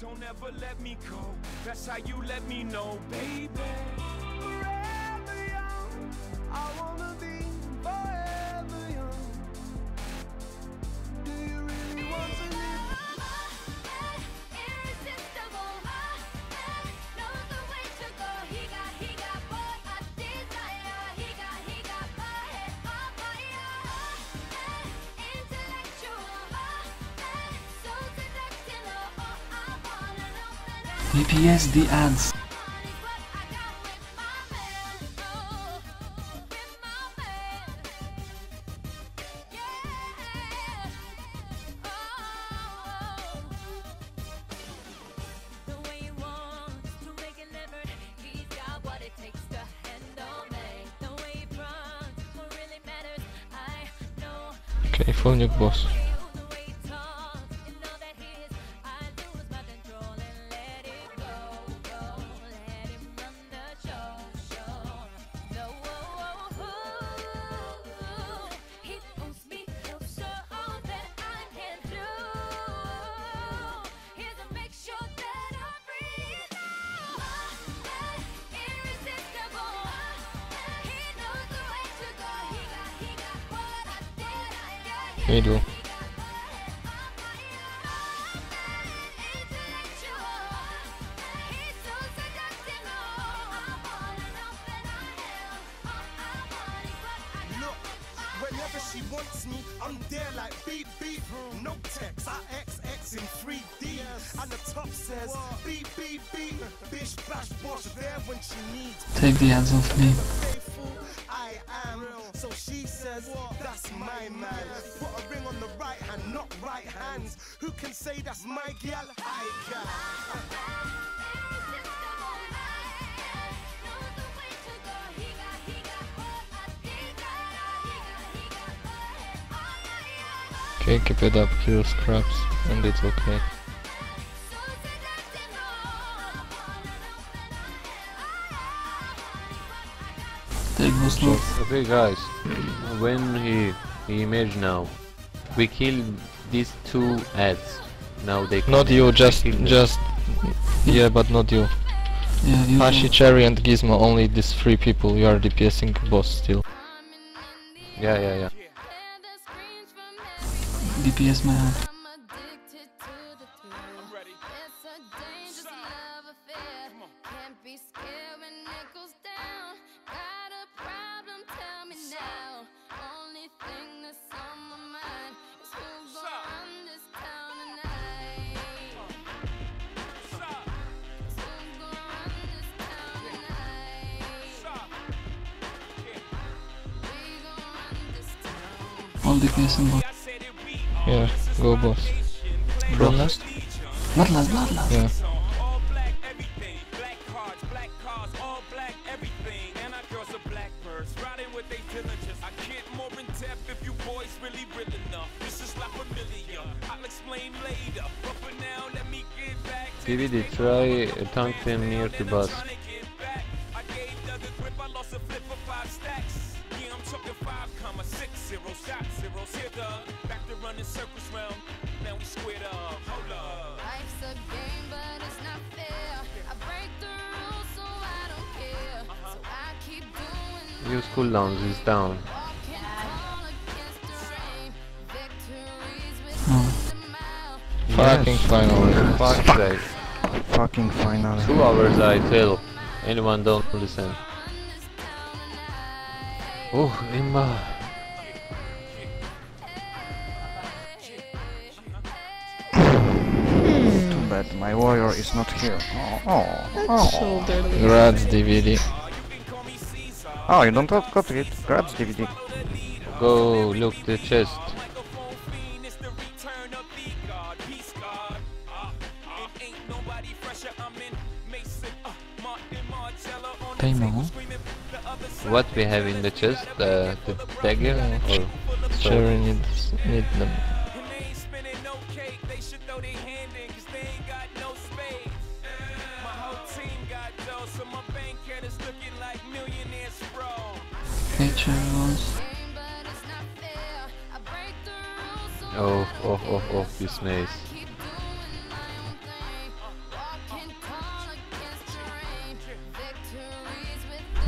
Don't ever let me go. That's how you let me know, baby. DPS the ads. Okay, full nuke boss. Middle. She wants me, I'm there like beep beep. No text, I XX in 3D. And the top says beep beep beep. Bish bash bosh there when she needs Take the ads off me. I am. So she says that's my man. Not right hands. Who can say that's my gal? I can. Okay, keep it up, kill scraps, and it's okay. Take boss now. Okay guys, when he, he image now, we kill these two ads. Now they Not you, just, they kill them. just, yeah, but not you. Yeah, you Hashi. Cherry and Gizmo, only these three people, you are DPSing boss still. Yeah, yeah, yeah. DPS my ad. I'll explain later. But for now, let me get back to DVD, try uh, tank them near to bus. Use cooldowns, is down. walking all against the rain. Victories with Oh. the. Fucking finally. Fuck sake. Fucking final. Two hours I tell. Anyone don't listen. Oh, Imba. Too bad my warrior is not here. Oh, oh, oh. Grats DVD. Oh, you don't have got it. Grabs DVD. Go look the chest. fiend, it's the return the God. Ain't nobody fresher. I'm in Mason, Martin Margiela on the Paymo. table screaming the other side. What we have in the chest? Uh, the dagger or Cherry needs, need them. Oh, oh, oh, oh, this maze.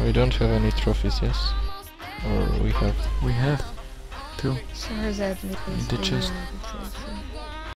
We don't have any trophies, yes? Or we have? We have. Two. There's the chest.